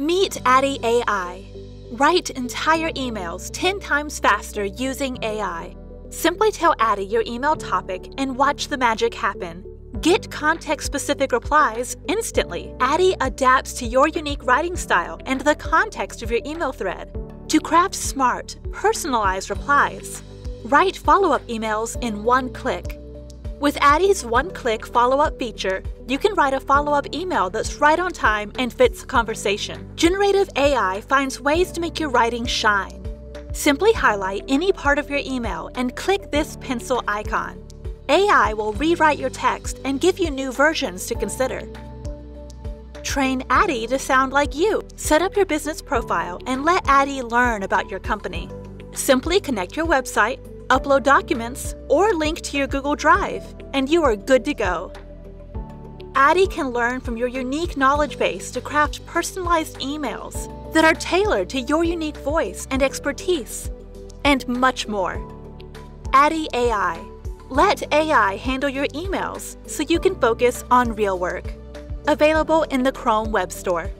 Meet Addy AI. Write entire emails 10 times faster using AI. Simply tell Addy your email topic and watch the magic happen. Get context specific replies instantly. Addy adapts to your unique writing style and the context of your email thread to craft smart, personalized replies. Write follow up emails in one click. With Addy's one click follow up feature, you can write a follow up email that's right on time and fits the conversation. Generative AI finds ways to make your writing shine. Simply highlight any part of your email and click this pencil icon. AI will rewrite your text and give you new versions to consider. Train Addy to sound like you. Set up your business profile and let Addy learn about your company. Simply connect your website, upload documents, or link to your Google Drive, and you are good to go. Addy can learn from your unique knowledge base to craft personalized emails that are tailored to your unique voice and expertise, and much more. Addy AI. Let AI handle your emails so you can focus on real work. Available in the Chrome Web Store.